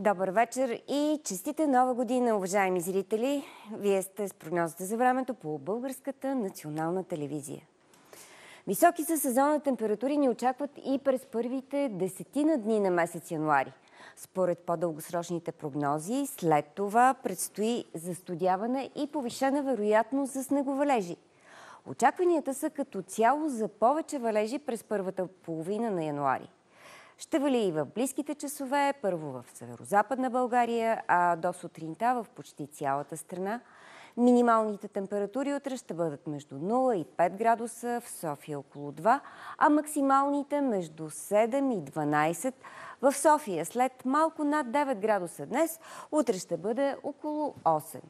Добър вечер и честита нова година, уважаеми зрители! Вие сте с прогнозата за времето по Българската национална телевизия. Високи са сезонна температури ни очакват и през първите десетина дни на месец януари. Според по-дългосрочните прогнози, след това предстои застудяване и повишена вероятност за снеговалежи. Очакванията са като цяло за повече валежи през първата половина на януари. Ще вали и в близките часове, първо в северо-западна България, а до сутринта в почти цялата страна. Минималните температури утре ще бъдат между 0 и 5 градуса, в София около 2, а максималните между 7 и 12 в София след малко над 9 градуса днес, утре ще бъде около 8.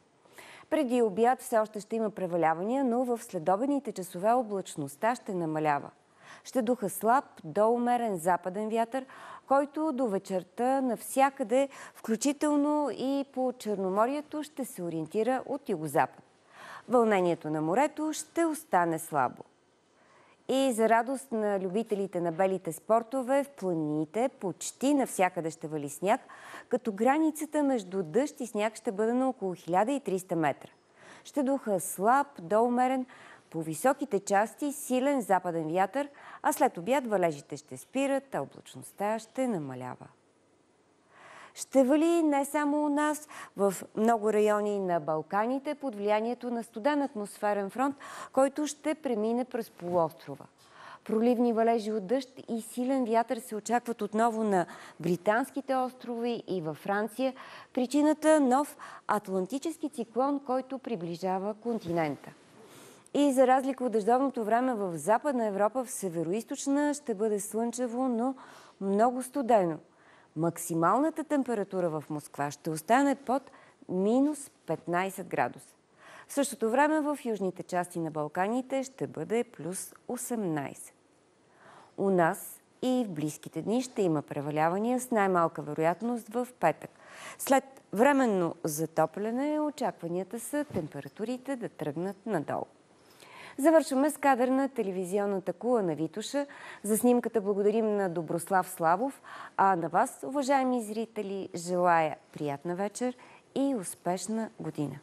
Преди обяд все още ще има превалявания, но в следобедните часове облачността ще намалява. Ще духа слаб до умерен западен вятър, който до вечерта навсякъде, включително и по Черноморието, ще се ориентира от югозапад. Вълнението на морето ще остане слабо. И за радост на любителите на белите спортове, в планините почти навсякъде ще вали сняг, като границата между дъжд и сняг ще бъде на около 1300 метра. Ще духа слаб до умерен, по високите части силен западен вятър, а след обяд валежите ще спират, а облачността ще намалява. Ще вали не само у нас, в много райони на Балканите под влиянието на студен атмосферен фронт, който ще премине през полуострова. Проливни валежи от дъжд и силен вятър се очакват отново на британските острови и във Франция. Причината – нов атлантически циклон, който приближава континента. И за разлика от дъждовното време в Западна Европа, в Североизточна ще бъде слънчево, но много студено. Максималната температура в Москва ще остане под минус 15 градуса. В същото време в южните части на Балканите ще бъде плюс 18. У нас и в близките дни ще има превалявания с най-малка вероятност в петък. След временно затопляне очакванията са температурите да тръгнат надолу. Завършваме с кадър на телевизионната кула на Витуша. За снимката благодарим на Доброслав Славов, а на вас, уважаеми зрители, желая приятна вечер и успешна година!